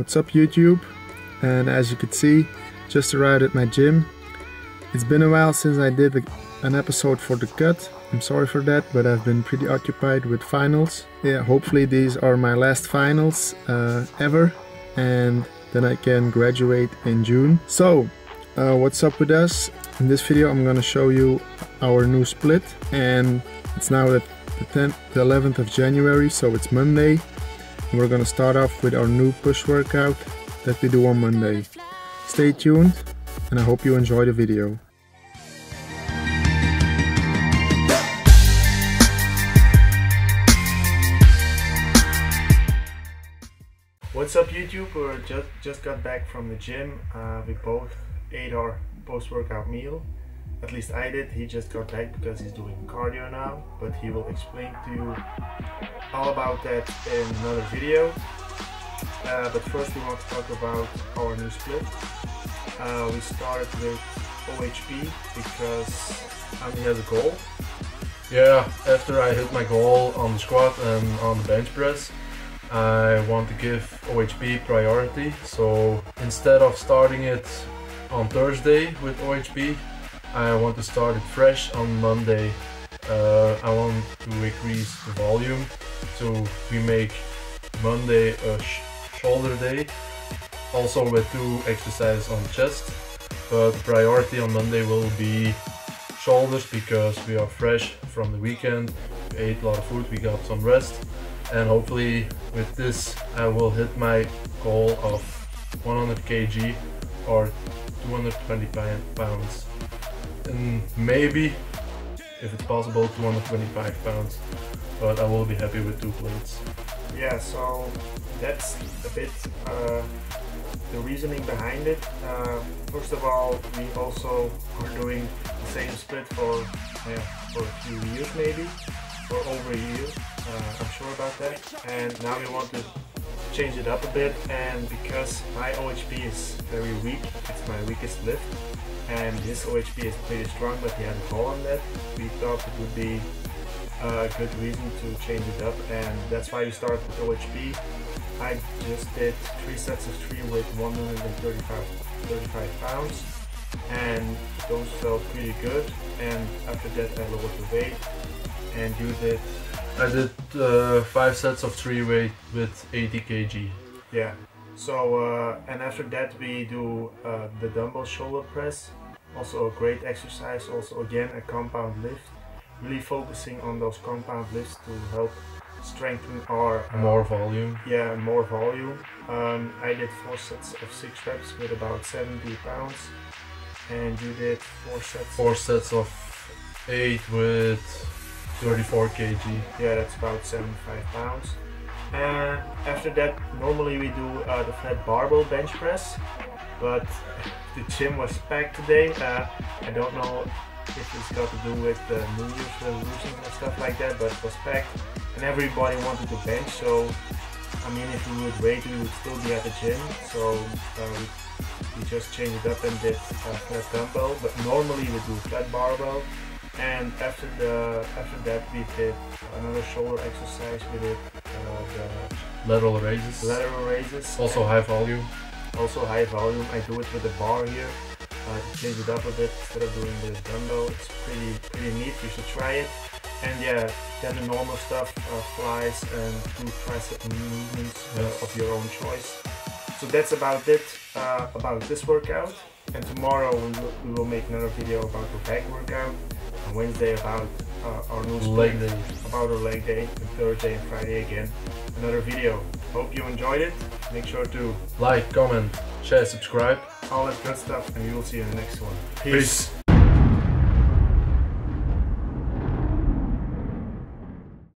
What's up YouTube? And as you can see, just arrived at my gym. It's been a while since I did an episode for the cut. I'm sorry for that, but I've been pretty occupied with finals. Yeah, hopefully these are my last finals uh, ever, and then I can graduate in June. So, uh, what's up with us? In this video I'm gonna show you our new split, and it's now the 10th, the 11th of January, so it's Monday. We're gonna start off with our new push workout that we do on Monday. Stay tuned and I hope you enjoy the video. What's up YouTube? We just, just got back from the gym. Uh, we both ate our post-workout meal. At least I did. He just got back because he's doing cardio now, but he will explain to you all about that in another video. Uh, but first we want to talk about our new split. Uh, we started with OHP because Andy has a goal. Yeah, after I hit my goal on the squat and on the bench press, I want to give OHP priority. So instead of starting it on Thursday with OHP, I want to start it fresh on Monday. Uh, I want to increase the volume, so we make Monday a sh shoulder day, also with two exercises on chest. But priority on Monday will be shoulders because we are fresh from the weekend. We ate a lot of food, we got some rest, and hopefully with this I will hit my goal of 100 kg or 220 pounds and maybe, if it's possible, 225 pounds. But I will be happy with two plates. Yeah, so that's a bit uh, the reasoning behind it. Uh, first of all, we also are doing the same split for yeah, for a few years maybe, for over a year. Uh, I'm sure about that. And now we want to change it up a bit and because my OHP is very weak, it's my weakest lift and his OHP is pretty strong but he had a call on that, we thought it would be a good reason to change it up and that's why we started with OHP. I just did three sets of three with 135 35 pounds and those felt pretty good and after that I lowered the weight and you did I did uh, five sets of three weight with 80 kg. Yeah. So uh, and after that we do uh, the dumbbell shoulder press. Also a great exercise. Also again a compound lift. Really focusing on those compound lifts to help strengthen our uh, more volume. Yeah, more volume. Um, I did four sets of six reps with about 70 pounds, and you did four sets. Four sets of eight with 34 kg. Yeah, that's about 75 pounds. And after that, normally we do uh, the flat barbell bench press, but the gym was packed today. Uh, I don't know if it's got to do with the New Year's resolutions and stuff like that, but it was packed and everybody wanted to bench. So, I mean, if we would wait, we would still be at the gym. So, uh, we, just changed it up and did uh, flat dumbbell, but normally we do flat barbell and after the after that we did another shoulder exercise we did the lateral raises lateral raises also high volume. Also high volume. I do it with a bar here. Uh, to change it up a bit instead of doing the dumbbell. It's pretty pretty neat. You should try it. And yeah then the normal stuff uh, flies and two tricep movements uh, of your own choice. So that's about it uh, about this workout. And tomorrow we will, make another video about the back workout Wednesday about uh, our new leg day. about our leg day, and Thursday and Friday again another video. Hope you enjoyed it. Make sure to like, comment, share, subscribe, all that good stuff, and we will see you in the next one. Peace. Peace.